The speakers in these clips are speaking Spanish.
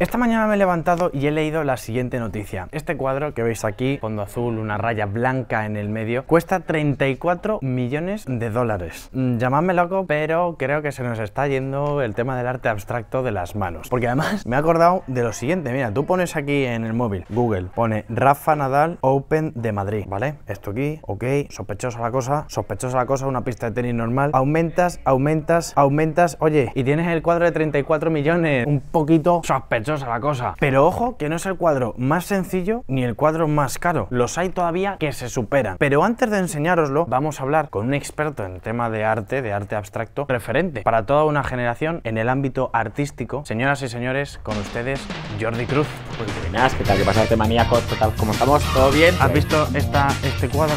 Esta mañana me he levantado y he leído la siguiente noticia. Este cuadro que veis aquí, fondo azul, una raya blanca en el medio, cuesta 34 millones de dólares. Mm, llamadme loco, pero creo que se nos está yendo el tema del arte abstracto de las manos. Porque además me he acordado de lo siguiente. Mira, tú pones aquí en el móvil, Google, pone Rafa Nadal Open de Madrid, ¿vale? Esto aquí, ok, sospechosa la cosa, sospechosa la cosa, una pista de tenis normal. Aumentas, aumentas, aumentas, oye, y tienes el cuadro de 34 millones, un poquito sospechoso a la cosa. Pero ojo, que no es el cuadro más sencillo ni el cuadro más caro. Los hay todavía que se superan. Pero antes de enseñároslo, vamos a hablar con un experto en tema de arte, de arte abstracto, referente para toda una generación en el ámbito artístico. Señoras y señores, con ustedes, Jordi Cruz. Pues buenas, ¿qué tal? ¿Qué pasa, maníacos? Total, ¿cómo estamos? ¿Todo bien? ¿Has visto esta, este cuadro?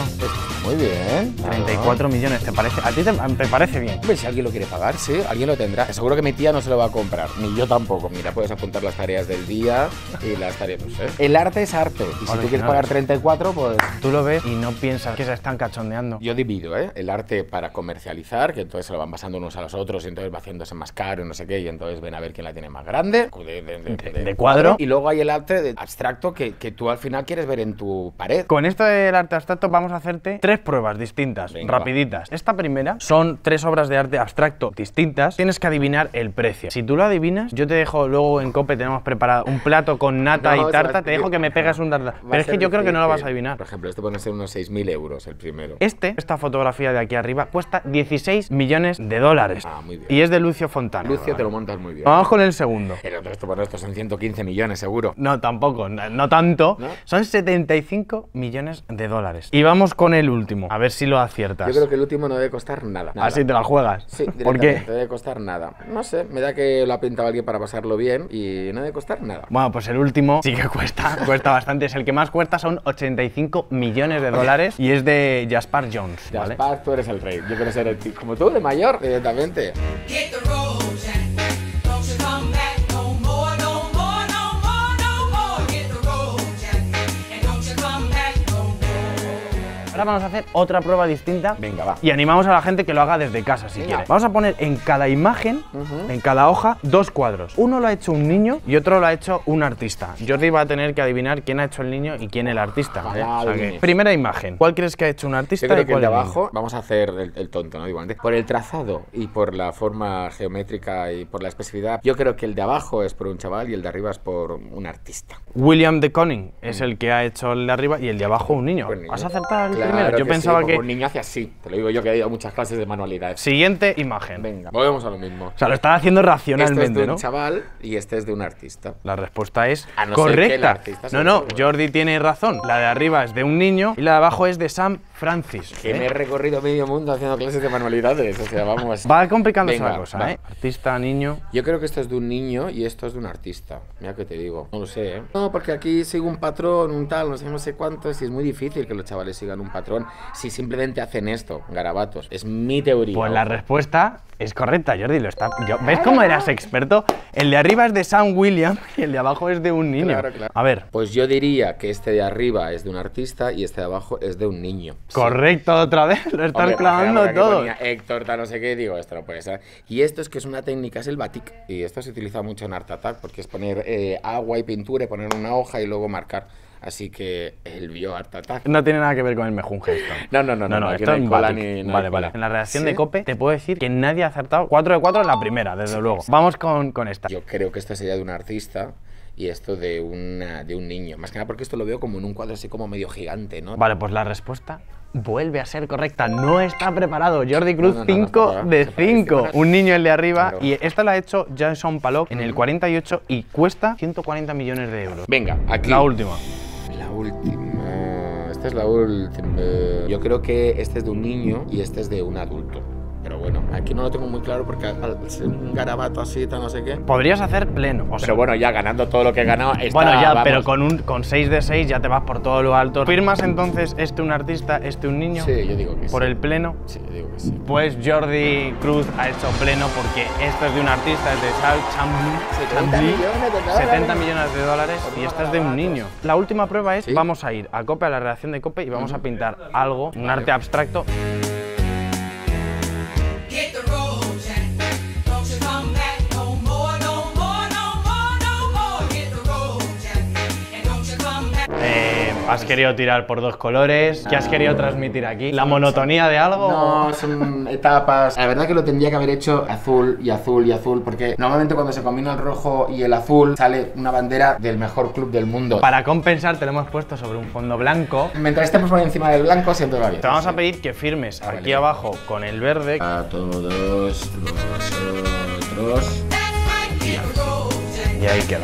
Muy bien. 34 millones, ¿te parece? ¿A ti te, parece bien? Hombre, si alguien lo quiere pagar, sí, alguien lo tendrá. Seguro que mi tía no se lo va a comprar, ni yo tampoco. Mira, puedes apuntar las tareas del día y las tareas, no sé. El arte es arte. Y si tú quieres pagar 34, pues... Tú lo ves y no piensas que se están cachondeando. Yo divido, ¿eh? El arte para comercializar, que entonces se lo van pasando unos a los otros y entonces va haciéndose más caro y no sé qué, y entonces ven a ver quién la tiene más grande. De, cuadro. Y luego hay el arte de abstracto que, que, tú al final quieres ver en tu pared. Con esto del arte abstracto vamos a hacerte tres pruebas distintas, rapiditas. Esta primera son tres obras de arte abstracto distintas. Tienes que adivinar el precio. Si tú lo adivinas, yo te dejo luego en COPE, tenemos preparado un plato con nata y tarta, te dejo que me pegas un tarta. Pero es que yo creo que no lo vas a adivinar. Por ejemplo, esto puede ser unos 6.000 euros el primero. Este, esta fotografía de aquí arriba, cuesta 16 millones de dólares. Ah, muy bien. Y es de Lucio Fontana. Lucio, te lo montas muy bien. Vamos con el segundo. Pero esto, bueno, estos son 115 millones, seguro. No, tampoco, no, tanto. Son 75 millones de dólares. Y vamos con el último, a ver si lo aciertas. Yo creo que el último no debe costar nada. Así te la juegas. Sí, ¿Por qué? No debe costar nada. No sé, me da que lo ha pintado alguien para pasarlo bien y no debe costar nada. Bueno, pues el último sí que cuesta, cuesta bastante. Es el que más cuesta, son 85 millones de dólares y es de Jaspar Jones. ¿vale? Jaspar, tú eres el rey. Yo quiero ser el tío. Como tú, de mayor, directamente. Ahora vamos a hacer otra prueba distinta. Venga, va. Y animamos a la gente que lo haga desde casa si quiere. Vamos a poner en cada imagen, en cada hoja, dos cuadros. Uno lo ha hecho un niño y otro lo ha hecho un artista. Jordi va a tener que adivinar quién ha hecho el niño y quién el artista. primera imagen. ¿Cuál crees que ha hecho un artista? Yo creo que el de abajo, vamos a hacer el, tonto, ¿no? Igualmente. Por el trazado y por la forma geométrica y por la especificidad, yo creo que el de abajo es por un chaval y el de arriba es por un artista. William de Koning es mm. el que ha hecho el de arriba y el de abajo un niño. ¿Has acertado yo pensaba que. Un niño hace así. Te lo digo yo que he ido a muchas clases de manualidades. Siguiente imagen. Venga, volvemos a lo mismo. O sea, lo están haciendo racionalmente, este es de un chaval y este es de un artista. La respuesta es correcta. no, no, Jordi tiene razón. La de arriba es de un niño y la de abajo es de Sam Francis. Que me he recorrido medio mundo haciendo clases de manualidades. O sea, vamos. Va complicándose la cosa, ¿eh? Artista, niño. Yo creo que esto es de un niño y esto es de un artista. Mira que te digo. No lo sé, ¿eh? No, porque aquí sigo un patrón, un tal, no sé, no sé cuántos. Y es muy difícil que los chavales sigan un patrón si simplemente hacen esto, garabatos. Es mi teoría. Pues la respuesta es correcta, Jordi. Lo está... ¿Ves cómo eras experto? El de arriba es de Sam William y el de abajo es de un niño. Claro, claro. A ver. Pues yo diría que este de arriba es de un artista y este de abajo es de un niño. Correcto, otra vez. Lo estás clavando todo. Héctor, tal, no sé qué, digo, esto no puede ser. Y esto es que es una técnica, es el batik. Y esto se utiliza mucho en Art Attack porque es poner eh, agua y pintura y poner una hoja y luego marcar. Así que el vio Art Attack. No tiene nada que ver con el mejunje esto. No, no, no, no, no, esto no vale, vale, vale. En la redacción de Cope te puedo decir que nadie ha acertado 4 de 4 en la primera, desde luego. Vamos con, con esta. Yo creo que esta sería de un artista y esto de, una, de un niño. Más que nada porque esto lo veo como en un cuadro así como medio gigante, ¿no? Vale, pues la respuesta vuelve a ser correcta. No está preparado. Jordi Cruz, 5 de 5. Un niño el de arriba. Y esta la ha hecho Jason Palok en el 48 y cuesta 140 millones de euros. Venga, aquí. La última Esta es la última. Yo creo que este es de un niño y este es de un adulto. Pero bueno, aquí no lo tengo muy claro porque al ser un garabato así, no sé qué. Podrías hacer pleno. O pero bueno, ya ganando todo lo que he ganado. bueno, ya, pero con un con 6 de 6 ya te vas por todo lo alto. ¿Firmas entonces este un artista, este un niño? Sí, yo digo que sí. ¿Por el pleno? Sí, yo digo que sí. Pues Jordi Cruz ha hecho pleno porque esto es de un artista, es de Sal Chambly. 70 millones de dólares. 70 millones de dólares y esta es de un niño. La última prueba es, vamos a ir a Cope, a la redacción de Cope y vamos a pintar algo, un arte abstracto. ¿Has querido tirar por dos colores? ¿Qué has querido transmitir aquí? ¿La monotonía de algo? No, son etapas. La verdad que lo tendría que haber hecho azul y azul y azul, porque normalmente cuando se combina el rojo y el azul sale una bandera del mejor club del mundo. Para compensar te lo hemos puesto sobre un fondo blanco. Mientras estemos por encima del blanco, siempre va bien. Te vamos a pedir que firmes aquí vale. abajo con el verde. A todos vosotros. Y ahí queda.